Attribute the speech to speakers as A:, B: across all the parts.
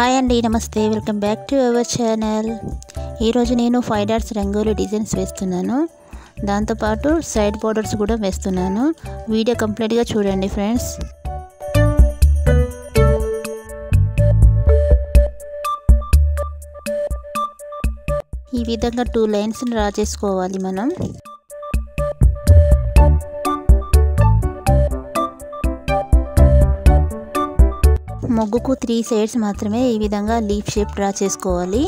A: Hi అండి నమస్తే. Welcome back to our channel. ఈరోజు నేను ఫైవ్ డాట్స్ రంగోలీ డిజైన్స్ వేస్తున్నాను. దాంతోపాటు సైడ్ బార్డర్స్ కూడా వేస్తున్నాను. వీడియో కంప్లీట్గా చూడండి ఫ్రెండ్స్. ఈ విధంగా టూ లైన్స్ని డ్రా చేసుకోవాలి మనం. మొగ్గుకు త్రీ సైడ్స్ మాత్రమే ఈ విధంగా లీఫ్ షేప్ డ్రా చేసుకోవాలి.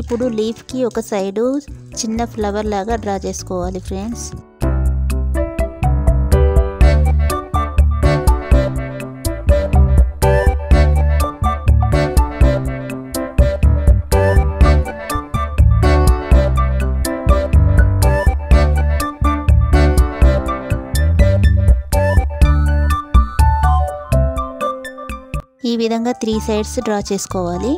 A: ఇప్పుడు లీఫ్కి ఒక సైడు చిన్న ఫ్లవర్ లాగా డ్రా చేసుకోవాలి ఫ్రెండ్స్. ఈ విధంగా త్రీ సైడ్స్ డ్రా చేసుకోవాలి.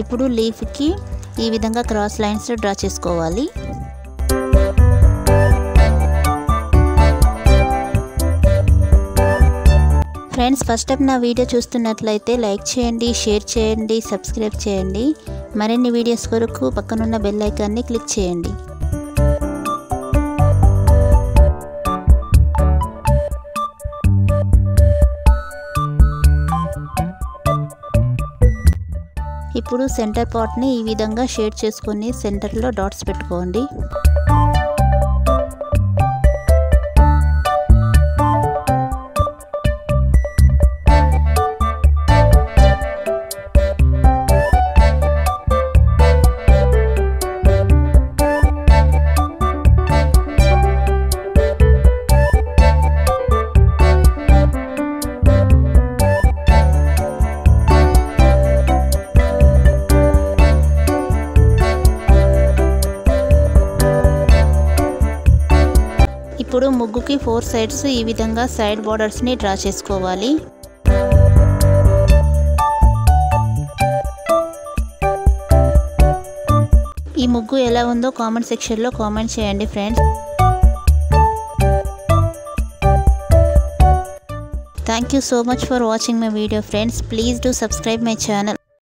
A: ఇప్పుడు లీఫ్కి ఈ విధంగా క్రాస్ లైన్స్ డ్రా చేసుకోవాలి. ఫ్రెండ్స్ ఫస్ట్ టైం నా వీడియో చూస్తున్నట్లయితే లైక్ చేయండి షేర్ చేయండి సబ్స్క్రైబ్ చేయండి. మరిన్ని వీడియోస్ కొరకు పక్కనున్న బెల్ ఐకాన్ని క్లిక్ చేయండి. ఇప్పుడు సెంటర్ పార్ట్ని ఈ విధంగా షేడ్ చేసుకొని సెంటర్లో డాట్స్ పెట్టుకోండి. ఇప్పుడు ముగ్గుకి ఫోర్ సైడ్స్ ఈ విధంగా సైడ్ బార్డర్స్ని డ్రా చేసుకోవాలి. ఈ ముగ్గు ఎలా ఉందో కామెంట్ సెక్షన్లో కామెంట్ చేయండి friends. Thank you so much for watching my video friends please do subscribe my channel